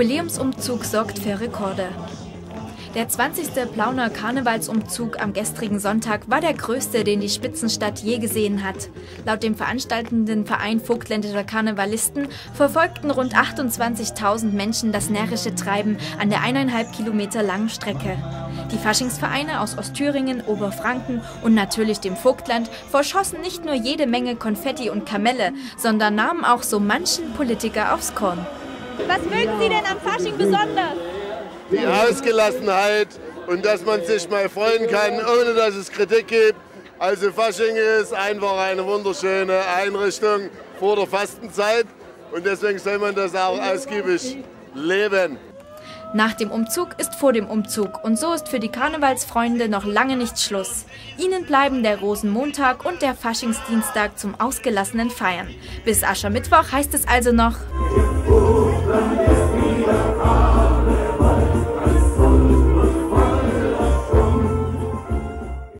Jubiläumsumzug sorgt für Rekorde. Der 20. Plauner Karnevalsumzug am gestrigen Sonntag war der größte, den die Spitzenstadt je gesehen hat. Laut dem veranstaltenden Verein Vogtländischer Karnevalisten verfolgten rund 28.000 Menschen das närrische Treiben an der eineinhalb Kilometer langen Strecke. Die Faschingsvereine aus Ostthüringen, Oberfranken und natürlich dem Vogtland verschossen nicht nur jede Menge Konfetti und Kamelle, sondern nahmen auch so manchen Politiker aufs Korn. Was mögen Sie denn am Fasching besonders? die Ausgelassenheit und dass man sich mal freuen kann, ohne dass es Kritik gibt. Also Fasching ist einfach eine wunderschöne Einrichtung vor der Fastenzeit und deswegen soll man das auch ausgiebig leben. Nach dem Umzug ist vor dem Umzug und so ist für die Karnevalsfreunde noch lange nicht Schluss. Ihnen bleiben der Rosenmontag und der Faschingsdienstag zum ausgelassenen Feiern. Bis Aschermittwoch heißt es also noch... o.